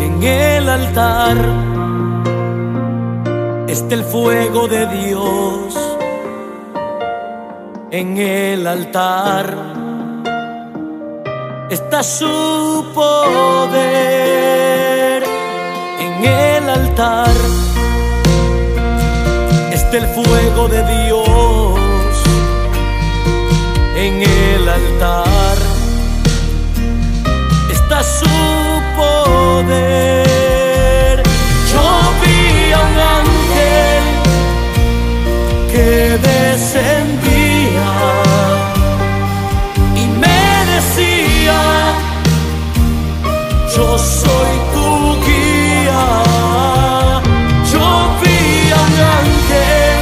en el altar está el fuego de Dios. En el altar está su poder. En el altar está el fuego de Dios. En el altar está su Yo vi a un ángel que descendía y me decía, yo soy tu guía. Yo vi a un ángel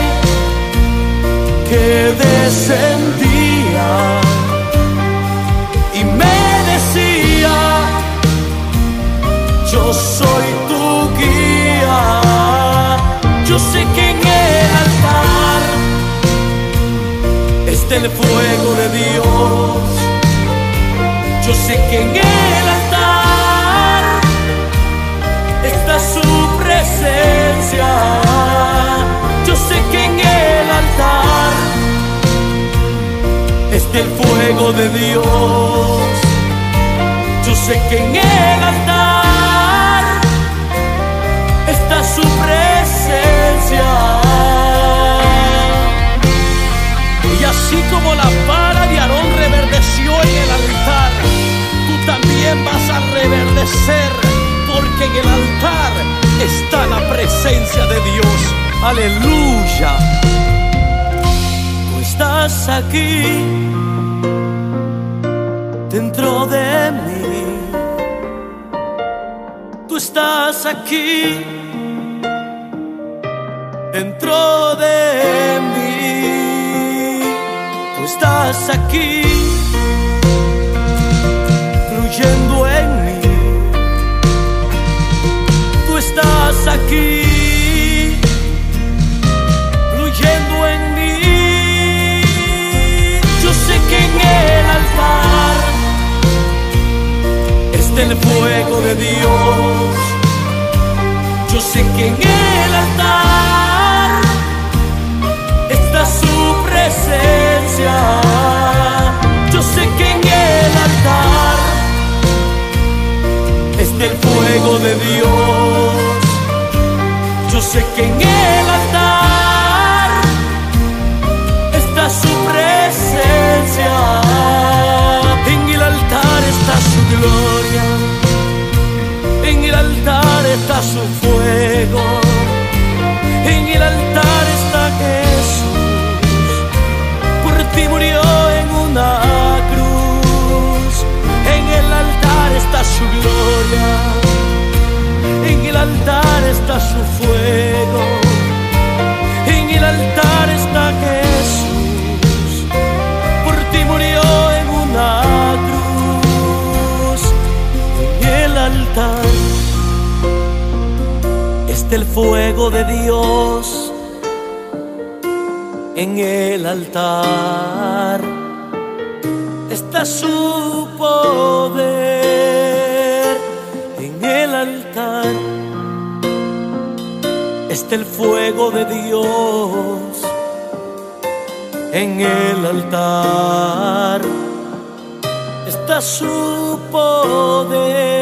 que descendía yo soy tu guía. Yo sé que en el altar está el fuego de Dios. Yo sé que en el altar está su presencia. Yo sé que en el altar está el fuego de Dios. Yo sé que en el altar de Dios. Aleluya. Tú estás aquí dentro de mí. Tú estás aquí dentro de mí. Tú estás aquí Yo sé que en el altar está su presencia. Yo sé que en el altar está el fuego de Dios. Yo sé que en el su fuego. En el altar está Jesús. Por ti murió en una cruz. En el altar está el fuego de Dios. En el altar está su poder. En el altar está el fuego de Dios. En el altar está su poder.